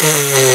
Bye.